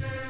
you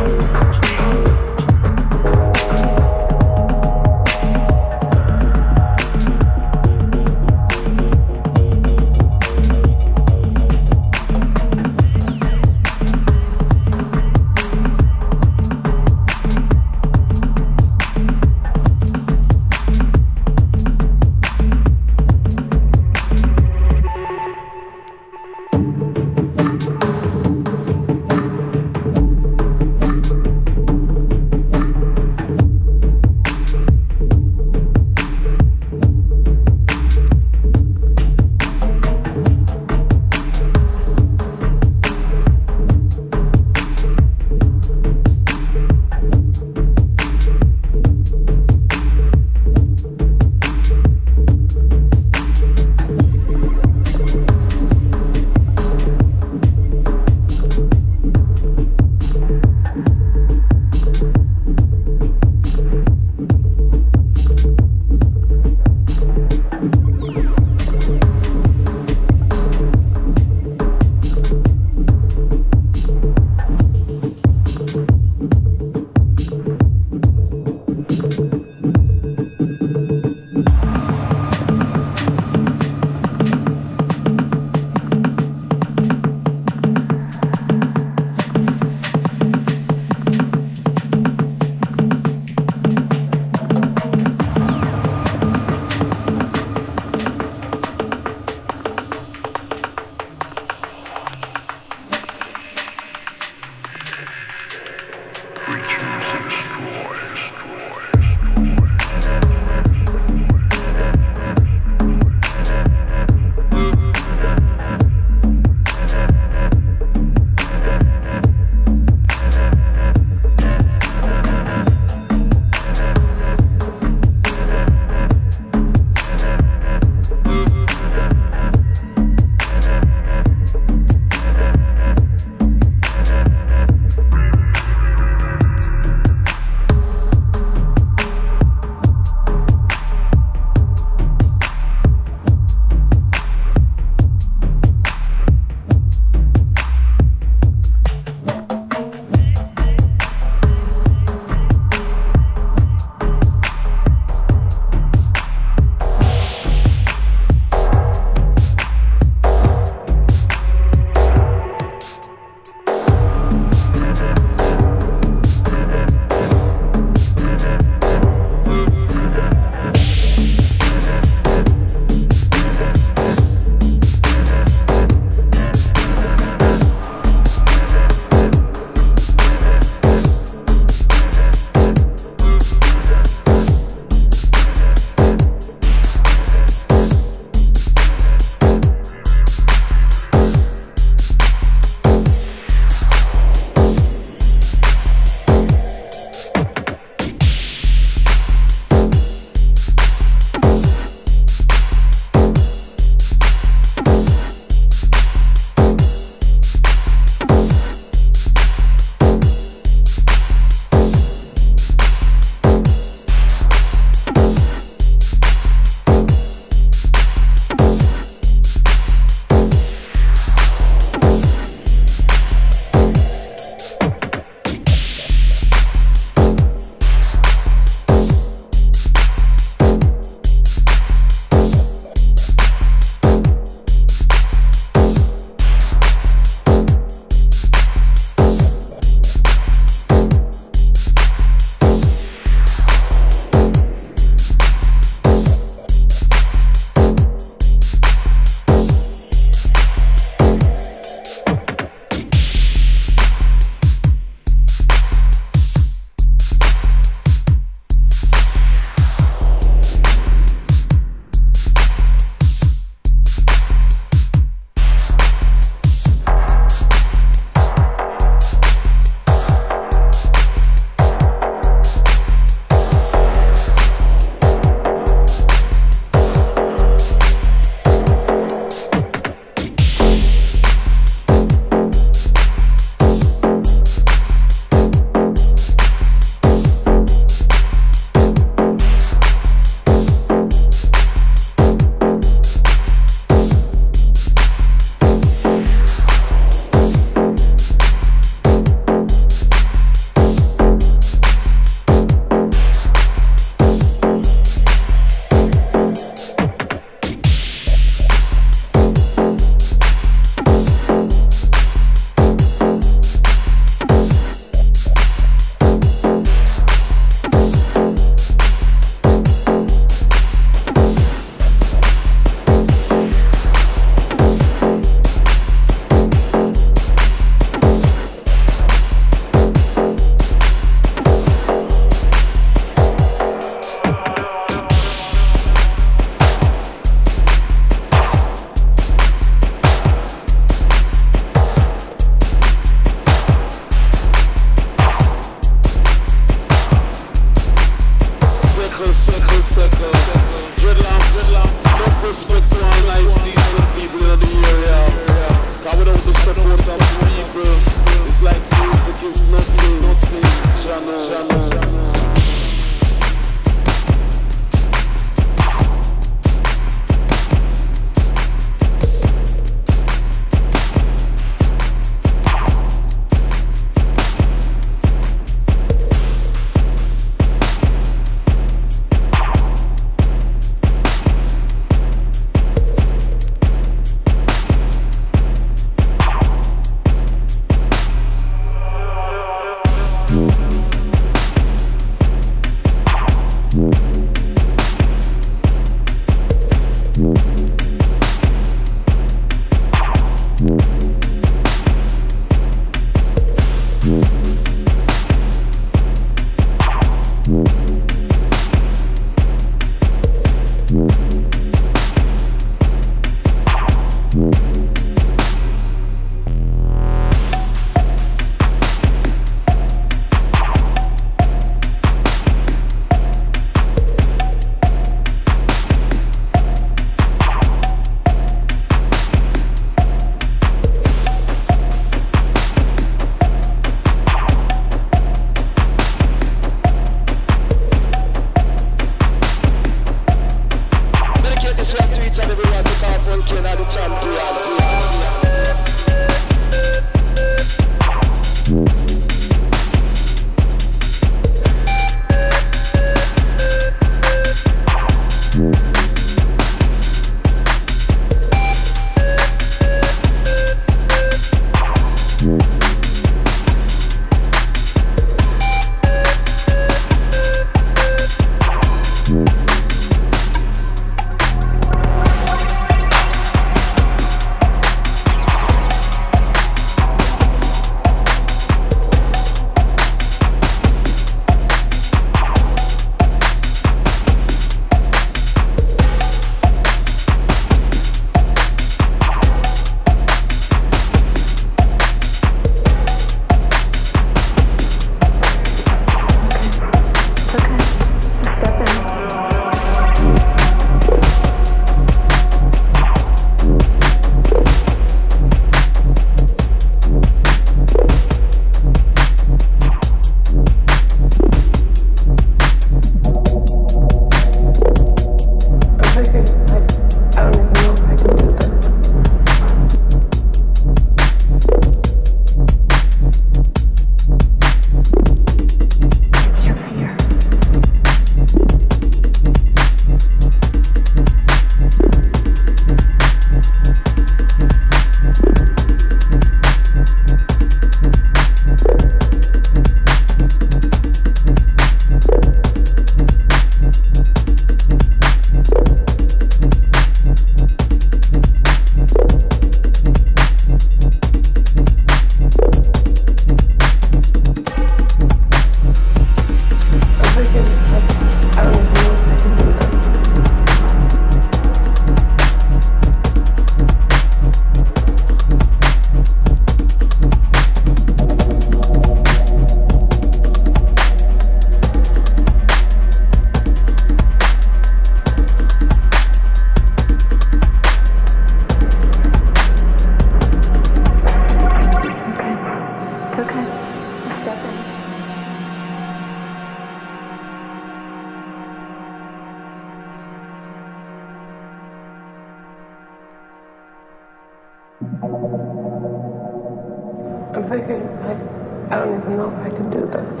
I'm thinking, I, I don't even know if I can do this.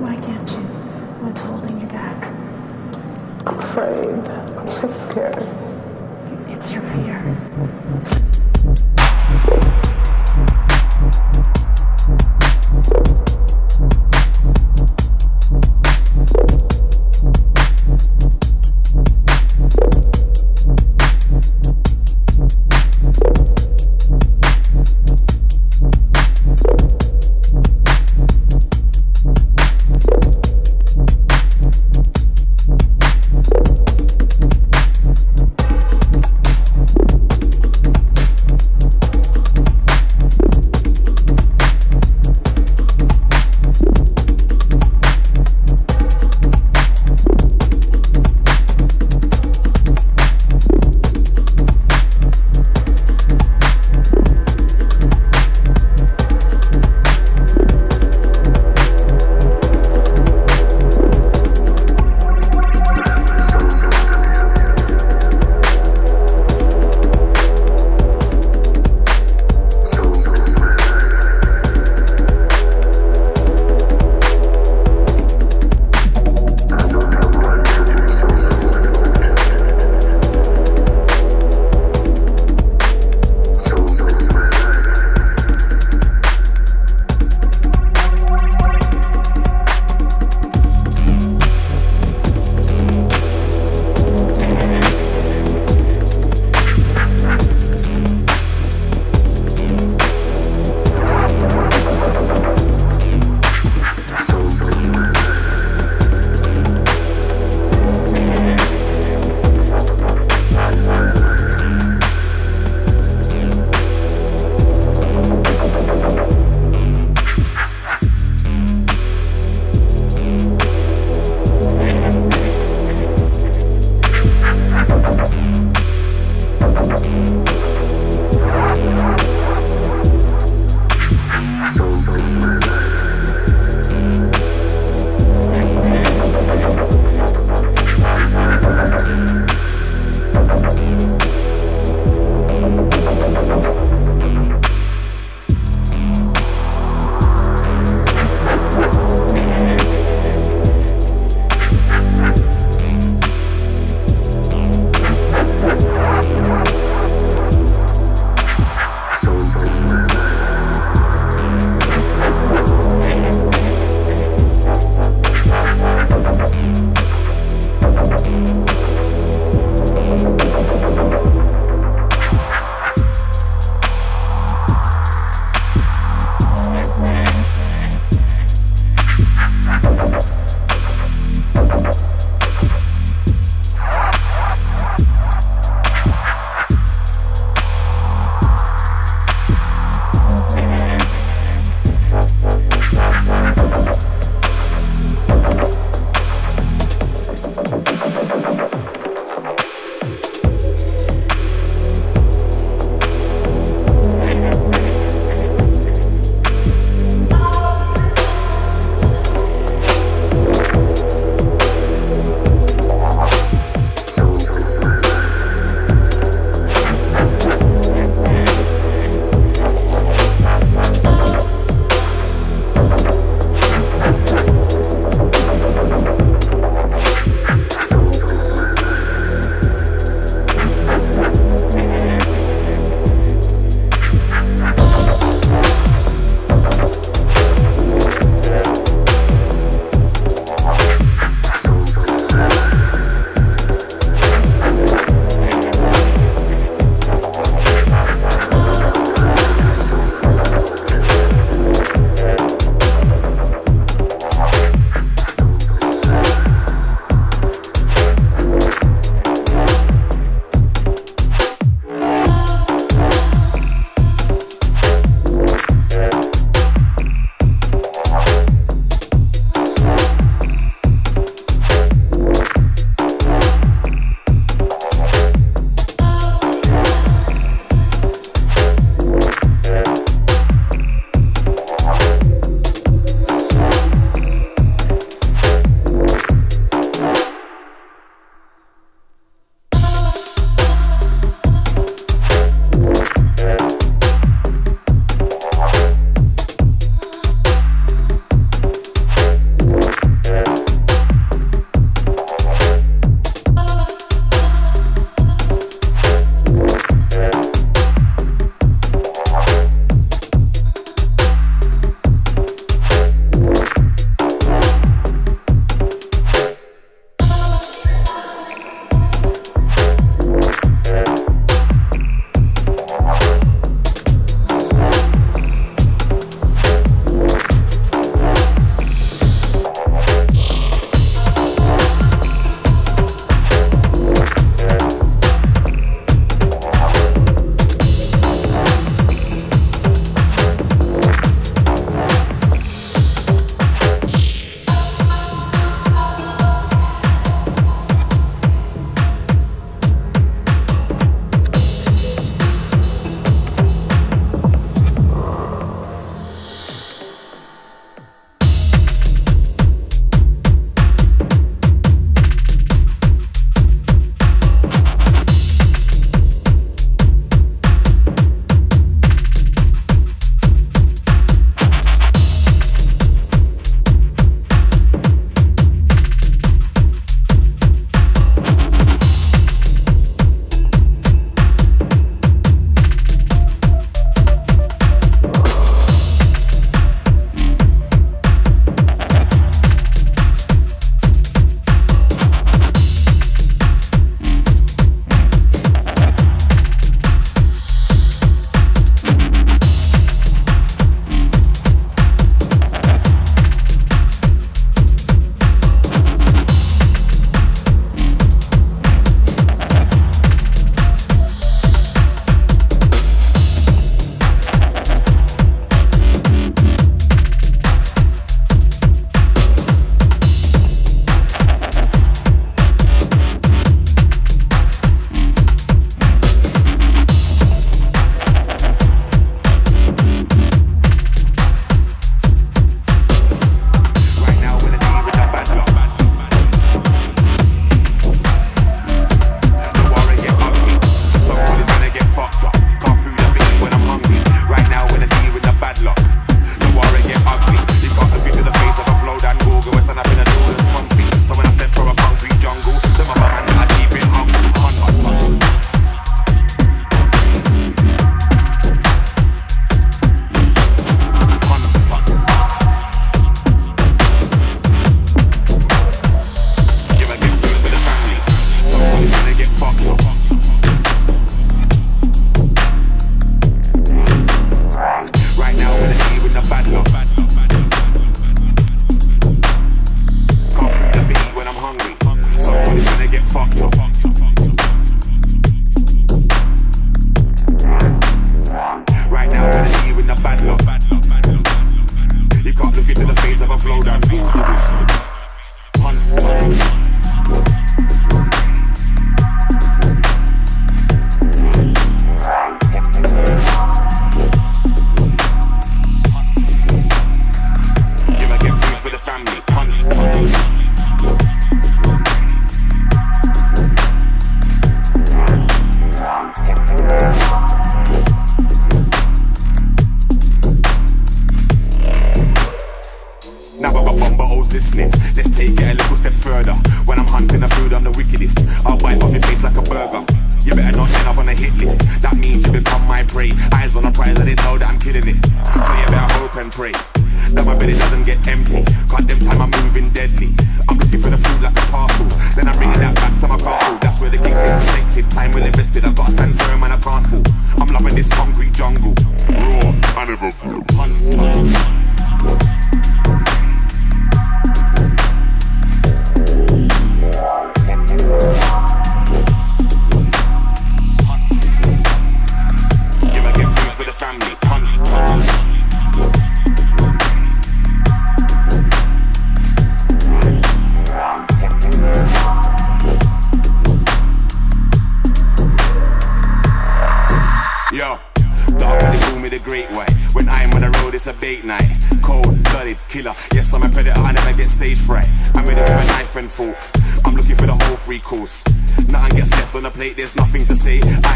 Why can't you? What's holding you back? I'm afraid. I'm so scared. It's your fear.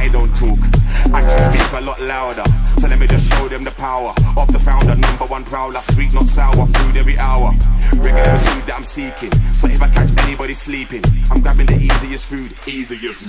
I don't talk. I can speak a lot louder. So let me just show them the power of the founder, number one prowler, sweet not sour, food every hour. Regular food that I'm seeking. So if I catch anybody sleeping, I'm grabbing the easiest food, easiest.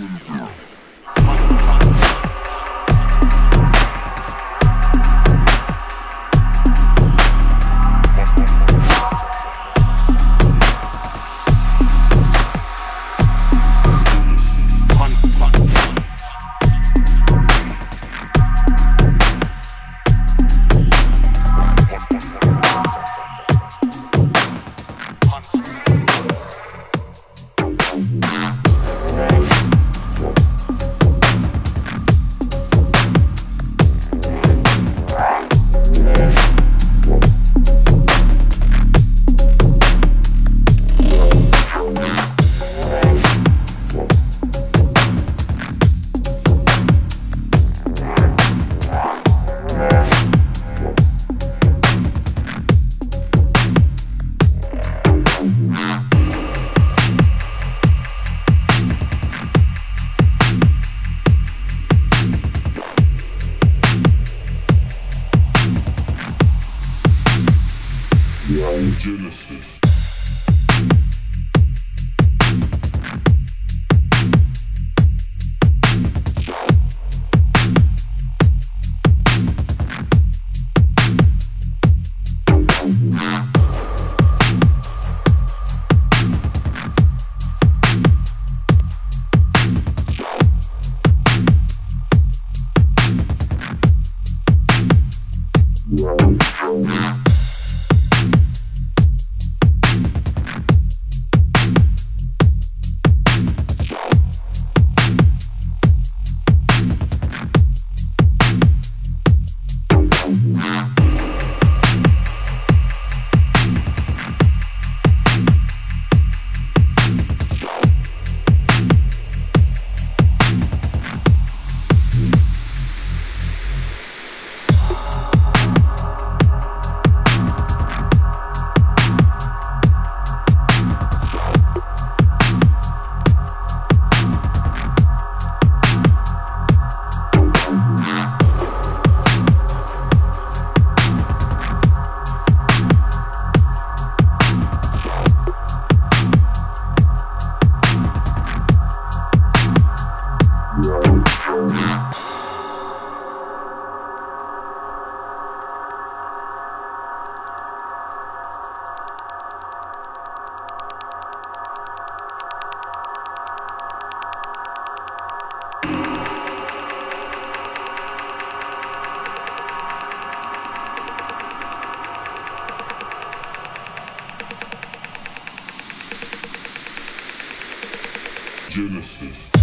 Peace.